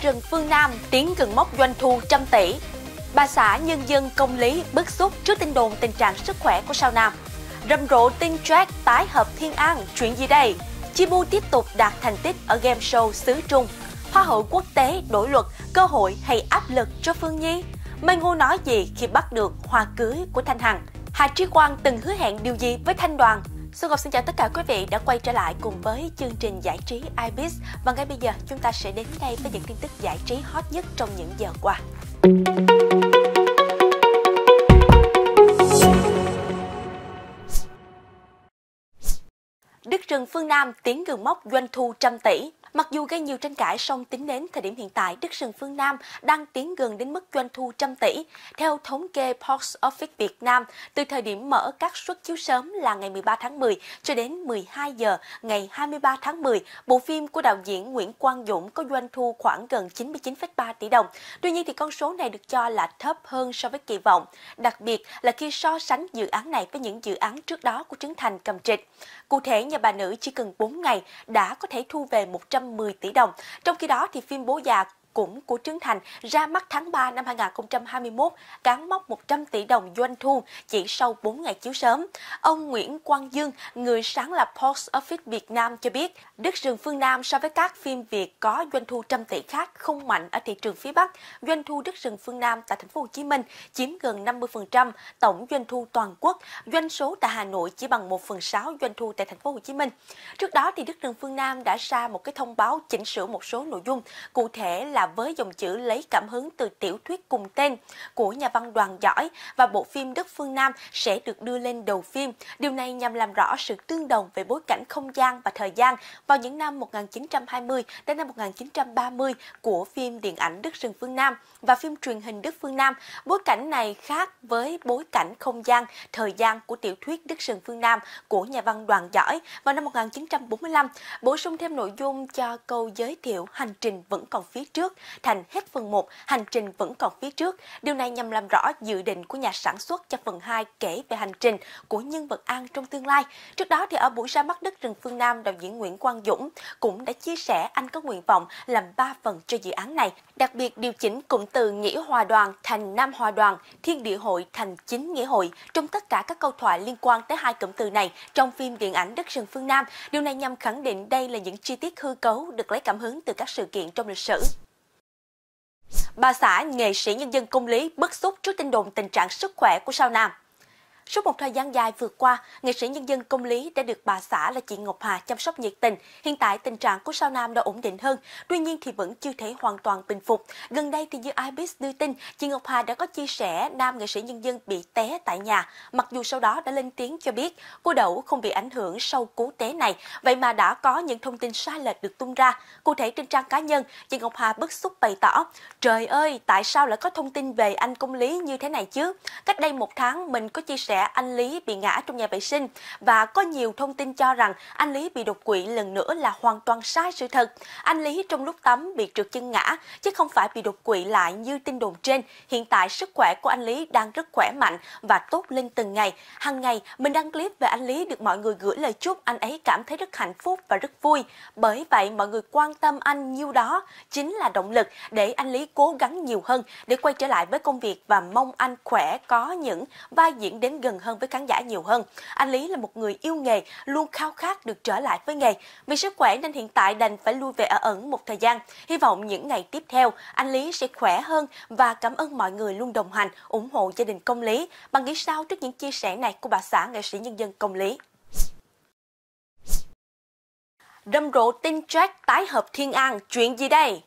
rừng phương Nam tiến gần mốc doanh thu trăm tỷ. Bà xã nhân dân công lý bức xúc trước tin đồn tình trạng sức khỏe của sao Nam. Rầm rộ tin Jack tái hợp Thiên An, chuyện gì đây? Chibu tiếp tục đạt thành tích ở game show xứ Trung. Hoa hậu quốc tế đổi luật, cơ hội hay áp lực cho Phương Nhi? Mai Ngô nói gì khi bắt được hoa cưới của Thanh Hằng? Hà Trí Quang từng hứa hẹn điều gì với Thanh Đoàn? Xuân Ngọc xin chào tất cả quý vị đã quay trở lại cùng với chương trình giải trí iBiz và ngay bây giờ, chúng ta sẽ đến ngay với những tin tức giải trí hot nhất trong những giờ qua. Đức rừng phương Nam tiến gần mốc doanh thu trăm tỷ. Mặc dù gây nhiều tranh cãi, song tính đến thời điểm hiện tại, Đức Sừng Phương Nam đang tiến gần đến mức doanh thu trăm tỷ. Theo thống kê Box Office Việt Nam, từ thời điểm mở các suất chiếu sớm là ngày 13 tháng 10 cho đến 12 giờ ngày 23 tháng 10, bộ phim của đạo diễn Nguyễn Quang Dũng có doanh thu khoảng gần 99,3 tỷ đồng. Tuy nhiên thì con số này được cho là thấp hơn so với kỳ vọng, đặc biệt là khi so sánh dự án này với những dự án trước đó của Trấn Thành cầm trịch. Cụ thể, nhà bà nữ chỉ cần 4 ngày đã có thể thu về 110 tỷ đồng. Trong khi đó, thì phim Bố già cũng của Trấn Thành ra mắt tháng 3 năm 2021, cán mốc 100 tỷ đồng doanh thu chỉ sau 4 ngày chiếu sớm. Ông Nguyễn Quang Dương, người sáng lập Post Office Việt Nam cho biết, đất Rừng Phương Nam so với các phim Việt có doanh thu trăm tỷ khác không mạnh ở thị trường phía Bắc. Doanh thu đất Rừng Phương Nam tại thành phố Hồ Chí Minh chiếm gần 50% tổng doanh thu toàn quốc. Doanh số tại Hà Nội chỉ bằng 1 phần 6 doanh thu tại thành phố Hồ Chí Minh. Trước đó thì đất Rừng Phương Nam đã ra một cái thông báo chỉnh sửa một số nội dung, cụ thể là với dòng chữ lấy cảm hứng từ tiểu thuyết cùng tên của nhà văn đoàn giỏi và bộ phim Đất Phương Nam sẽ được đưa lên đầu phim. Điều này nhằm làm rõ sự tương đồng về bối cảnh không gian và thời gian vào những năm 1920 đến năm 1930 của phim điện ảnh Đất Rừng Phương Nam và phim truyền hình Đất Phương Nam. Bối cảnh này khác với bối cảnh không gian, thời gian của tiểu thuyết Đất Rừng Phương Nam của nhà văn đoàn giỏi vào năm 1945, bổ sung thêm nội dung cho câu giới thiệu hành trình vẫn còn phía trước thành hết phần 1, hành trình vẫn còn phía trước. Điều này nhằm làm rõ dự định của nhà sản xuất cho phần 2 kể về hành trình của nhân vật An trong tương lai. Trước đó thì ở buổi ra mắt đất rừng phương Nam, đạo diễn Nguyễn Quang Dũng cũng đã chia sẻ anh có nguyện vọng làm 3 phần cho dự án này. Đặc biệt điều chỉnh cụm từ Nghĩa Hòa Đoàn thành Nam Hòa Đoàn, Thiên Địa Hội thành Chính Nghĩa Hội trong tất cả các câu thoại liên quan tới hai cụm từ này trong phim điện ảnh Đất rừng phương Nam. Điều này nhằm khẳng định đây là những chi tiết hư cấu được lấy cảm hứng từ các sự kiện trong lịch sử. Bà xã, nghệ sĩ, nhân dân, công lý bức xúc trước tin đồn tình trạng sức khỏe của sao Nam. Suốt một thời gian dài vừa qua, nghệ sĩ nhân dân công lý đã được bà xã là chị Ngọc Hà chăm sóc nhiệt tình. Hiện tại tình trạng của sao Nam đã ổn định hơn, tuy nhiên thì vẫn chưa thể hoàn toàn bình phục. Gần đây thì như IBIS đưa tin, chị Ngọc Hà đã có chia sẻ nam nghệ sĩ nhân dân bị té tại nhà, mặc dù sau đó đã lên tiếng cho biết cô Đậu không bị ảnh hưởng sau cú té này, vậy mà đã có những thông tin sai lệch được tung ra. Cụ thể trên trang cá nhân, chị Ngọc Hà bức xúc bày tỏ, trời ơi, tại sao lại có thông tin về anh công lý như thế này chứ? Cách đây một tháng mình có chia sẻ anh Lý bị ngã trong nhà vệ sinh và có nhiều thông tin cho rằng anh Lý bị đột quỵ lần nữa là hoàn toàn sai sự thật. Anh Lý trong lúc tắm bị trượt chân ngã, chứ không phải bị đột quỵ lại như tin đồn trên. Hiện tại sức khỏe của anh Lý đang rất khỏe mạnh và tốt lên từng ngày. Hàng ngày, mình đăng clip về anh Lý được mọi người gửi lời chúc anh ấy cảm thấy rất hạnh phúc và rất vui. Bởi vậy, mọi người quan tâm anh nhiêu đó chính là động lực để anh Lý cố gắng nhiều hơn để quay trở lại với công việc và mong anh khỏe có những vai diễn đến gần gần hơn với khán giả nhiều hơn. Anh Lý là một người yêu nghề, luôn khao khát được trở lại với nghề. Vì sức khỏe nên hiện tại đành phải lui về ở ẩn một thời gian. Hy vọng những ngày tiếp theo, anh Lý sẽ khỏe hơn và cảm ơn mọi người luôn đồng hành, ủng hộ gia đình công lý. Bạn nghĩ sao trước những chia sẻ này của bà xã nghệ sĩ nhân dân công lý? Râm rộ tin Jack tái hợp Thiên An, chuyện gì đây?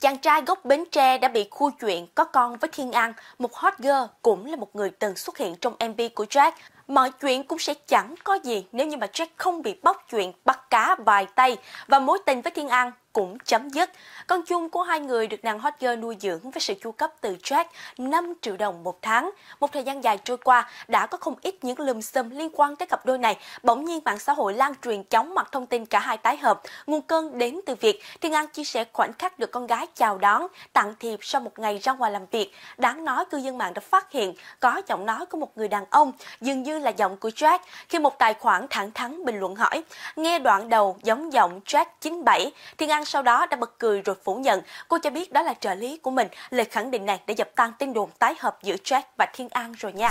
Chàng trai gốc Bến Tre đã bị khu chuyện có con với Thiên An, một hot girl cũng là một người từng xuất hiện trong MV của Jack. Mọi chuyện cũng sẽ chẳng có gì nếu như mà Jack không bị bóc chuyện bắt cá vài tay và mối tình với Thiên An cũng chấm dứt. Con chung của hai người được nàng hot girl nuôi dưỡng với sự chu cấp từ Jack 5 triệu đồng một tháng. Một thời gian dài trôi qua, đã có không ít những lùm xùm liên quan tới cặp đôi này. Bỗng nhiên mạng xã hội lan truyền chóng mặt thông tin cả hai tái hợp. Nguồn cơn đến từ việc Thiên An chia sẻ khoảnh khắc được con gái chào đón, tặng thiệp sau một ngày ra ngoài làm việc. Đáng nói cư dân mạng đã phát hiện có giọng nói của một người đàn ông, dường như là giọng của Jack khi một tài khoản thẳng thắn bình luận hỏi nghe đoạn đầu giống giọng Jack 97 Thiên An Lan sau đó đã bật cười rồi phủ nhận. Cô cho biết đó là trợ lý của mình. Lời khẳng định này đã dập tan tin đồn tái hợp giữa Jack và Thiên An rồi nha.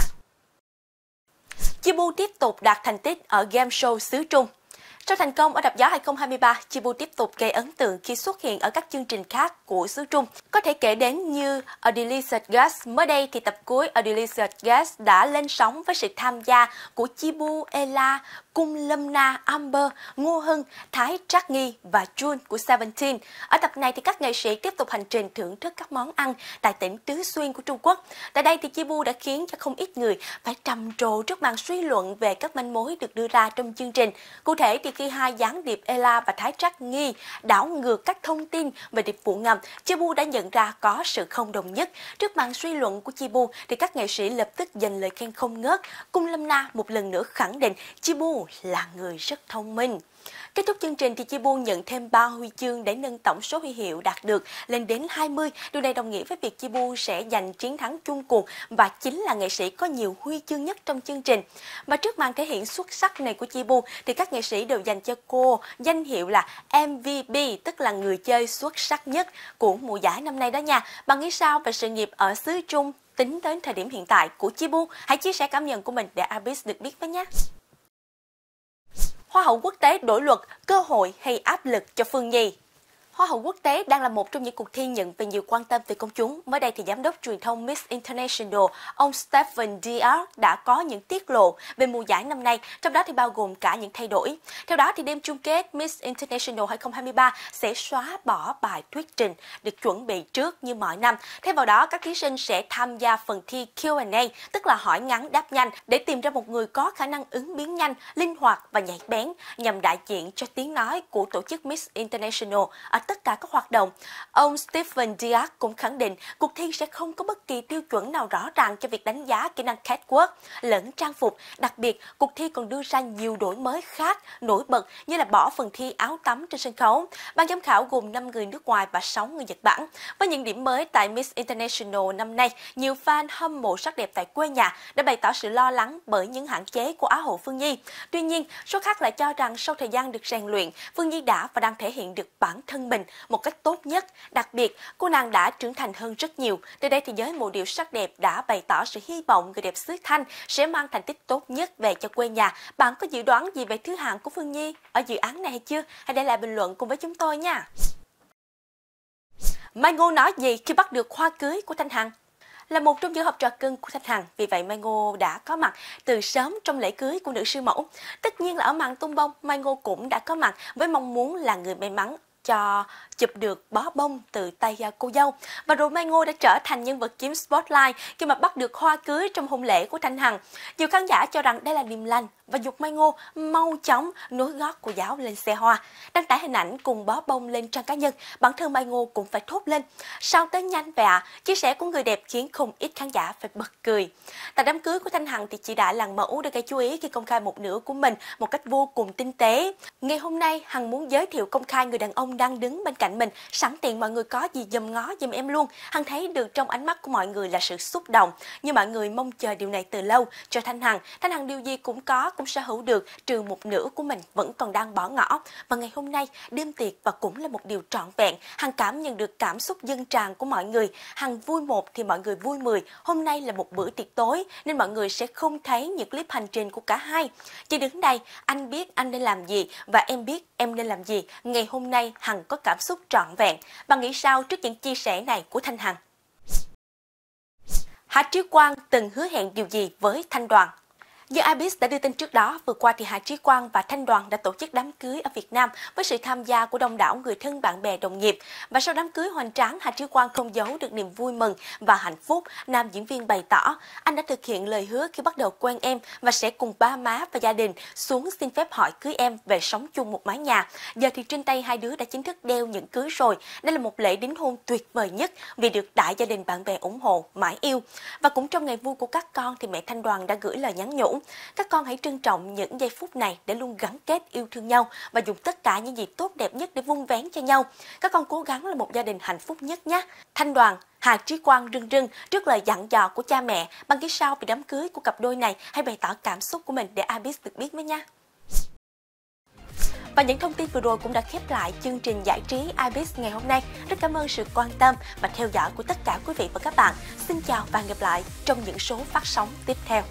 Chibu tiếp tục đạt thành tích ở game show xứ Trung. Sau thành công ở đập gió 2023, Chibu tiếp tục gây ấn tượng khi xuất hiện ở các chương trình khác của xứ Trung. Có thể kể đến như A Delicious Gas. Mới đây thì tập cuối A Delicious Gas đã lên sóng với sự tham gia của Chibu, Ella, Cung Lâm Na, Amber, Ngô Hưng, Thái Trác Nghi và Jun của Seventeen. Ở tập này thì các nghệ sĩ tiếp tục hành trình thưởng thức các món ăn tại tỉnh Tứ Xuyên của Trung Quốc. Tại đây thì Chibu đã khiến cho không ít người phải trầm trồ trước màn suy luận về các manh mối được đưa ra trong chương trình. Cụ thể thì khi hai gián điệp Ella và Thái Trác Nghi đảo ngược các thông tin về điệp vụ ngầm, Chibu đã nhận ra có sự không đồng nhất. Trước màn suy luận của Chibu thì các nghệ sĩ lập tức dành lời khen không ngớt. Cung Lâm Na một lần nữa khẳng định Chibu là người rất thông minh. Kết thúc chương trình thì Chi Buôn nhận thêm 3 huy chương để nâng tổng số huy hiệu đạt được lên đến 20. Điều này đồng nghĩa với việc Chi Buôn sẽ giành chiến thắng chung cuộc và chính là nghệ sĩ có nhiều huy chương nhất trong chương trình. Và trước màn thể hiện xuất sắc này của Chi Buôn thì các nghệ sĩ đều dành cho cô danh hiệu là MVP, tức là người chơi xuất sắc nhất của mùa giải năm nay đó nha. Bạn nghĩ sao về sự nghiệp ở xứ Trung tính đến thời điểm hiện tại của Chi Buôn? Hãy chia sẻ cảm nhận của mình để Abis được biết với nhé. Hoa hậu quốc tế đổi luật, cơ hội hay áp lực cho Phương Nhi? Hoa hậu quốc tế đang là một trong những cuộc thi nhận về nhiều quan tâm từ công chúng. Mới đây thì giám đốc truyền thông Miss International, ông Stephen Diaz đã có những tiết lộ về mùa giải năm nay, trong đó thì bao gồm cả những thay đổi. Theo đó thì đêm chung kết Miss International 2023 sẽ xóa bỏ bài thuyết trình được chuẩn bị trước như mọi năm. Thay vào đó, các thí sinh sẽ tham gia phần thi Q&A, tức là hỏi ngắn đáp nhanh để tìm ra một người có khả năng ứng biến nhanh, linh hoạt và nhạy bén nhằm đại diện cho tiếng nói của tổ chức Miss International ở tất cả các hoạt động. Ông Stephen Diaz cũng khẳng định cuộc thi sẽ không có bất kỳ tiêu chuẩn nào rõ ràng cho việc đánh giá kỹ năng catwalk lẫn trang phục. Đặc biệt, cuộc thi còn đưa ra nhiều đổi mới khác, nổi bật như là bỏ phần thi áo tắm trên sân khấu. Ban giám khảo gồm 5 người nước ngoài và 6 người Nhật Bản. Với những điểm mới tại Miss International năm nay, nhiều fan hâm mộ sắc đẹp tại quê nhà đã bày tỏ sự lo lắng bởi những hạn chế của Á hậu Phương Nhi. Tuy nhiên, số khác lại cho rằng sau thời gian được rèn luyện, Phương Nhi đã và đang thể hiện được bản thân mình một cách tốt nhất. Đặc biệt, cô nàng đã trưởng thành hơn rất nhiều. Từ đây thì giới mộ điệu sắc đẹp đã bày tỏ sự hy vọng người đẹp xứ Thanh sẽ mang thành tích tốt nhất về cho quê nhà. Bạn có dự đoán gì về thứ hạng của Phương Nhi ở dự án này hay chưa? Hãy để lại bình luận cùng với chúng tôi nha. Mai Ngô nói gì khi bắt được hoa cưới của Thanh Hằng? là một trong những học trò cưng của Thanh Hằng. Vì vậy Mai Ngô đã có mặt từ sớm trong lễ cưới của nữ sư mẫu. Tất nhiên là ở màn tung bông, Mai Ngô cũng đã có mặt với mong muốn là người may mắn cho chụp được bó bông từ tay cô dâu. Và rồi Mai Ngô đã trở thành nhân vật chiếm spotlight khi mà bắt được hoa cưới trong hôn lễ của Thanh Hằng. Nhiều khán giả cho rằng đây là niềm lành và dục Mai Ngô mau chóng nối gót cô giáo lên xe hoa. Đăng tải hình ảnh cùng bó bông lên trang cá nhân, bản thân Mai Ngô cũng phải thốt lên. Sao tới nhanh vậy ạ? À? Chia sẻ của người đẹp khiến không ít khán giả phải bật cười. Tại đám cưới của Thanh Hằng thì chị đã làm mẫu để gây chú ý khi công khai một nửa của mình một cách vô cùng tinh tế. Ngày hôm nay, Hằng muốn giới thiệu công khai người đàn ông đang đứng bên cạnh mình, sẵn tiện mọi người có gì dùm ngó dùm em luôn. Hằng thấy được trong ánh mắt của mọi người là sự xúc động, như mọi người mong chờ điều này từ lâu cho Thanh Hằng. Thanh Hằng điều gì cũng có, cũng sở hữu được, trừ một nửa của mình vẫn còn đang bỏ ngỏ. Và ngày hôm nay, đêm tiệc và cũng là một điều trọn vẹn. Hằng cảm nhận được cảm xúc dân tràn của mọi người. Hằng vui một thì mọi người vui mười. Hôm nay là một bữa tiệc tối nên mọi người sẽ không thấy những clip hành trình của cả hai. Chỉ đứng đây, anh biết anh nên làm gì và em biết em nên làm gì. Ngày hôm nay Hằng có cảm xúc trọn vẹn. Bạn nghĩ sao trước những chia sẻ này của Thanh Hằng? Hà Trí Quang từng hứa hẹn điều gì với Thanh Đoàn? Như Ibis đã đưa tin trước đó, vừa qua thì Hà Trí Quang và Thanh Đoàn đã tổ chức đám cưới ở Việt Nam với sự tham gia của đông đảo người thân bạn bè đồng nghiệp. Và sau đám cưới hoành tráng, Hà Trí Quang không giấu được niềm vui mừng và hạnh phúc. Nam diễn viên bày tỏ, anh đã thực hiện lời hứa khi bắt đầu quen em và sẽ cùng ba má và gia đình xuống xin phép hỏi cưới em về sống chung một mái nhà. Giờ thì trên tay hai đứa đã chính thức đeo những cưới rồi. Đây là một lễ đính hôn tuyệt vời nhất vì được đại gia đình bạn bè ủng hộ, mãi yêu. Và cũng trong ngày vui của các con thì mẹ Thanh Đoàn đã gửi lời nhắn nhủ các con hãy trân trọng những giây phút này để luôn gắn kết yêu thương nhau và dùng tất cả những gì tốt đẹp nhất để vun vén cho nhau. Các con cố gắng là một gia đình hạnh phúc nhất nhé. Thanh Đoàn, Hà Trí Quang rưng rưng trước lời dặn dò của cha mẹ bằng cái sao về đám cưới của cặp đôi này hãy bày tỏ cảm xúc của mình để Abis được biết với nha. Và những thông tin vừa rồi cũng đã khép lại chương trình giải trí IBIS ngày hôm nay. Rất cảm ơn sự quan tâm và theo dõi của tất cả quý vị và các bạn. Xin chào và hẹn gặp lại trong những số phát sóng tiếp theo.